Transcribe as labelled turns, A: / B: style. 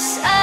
A: wish I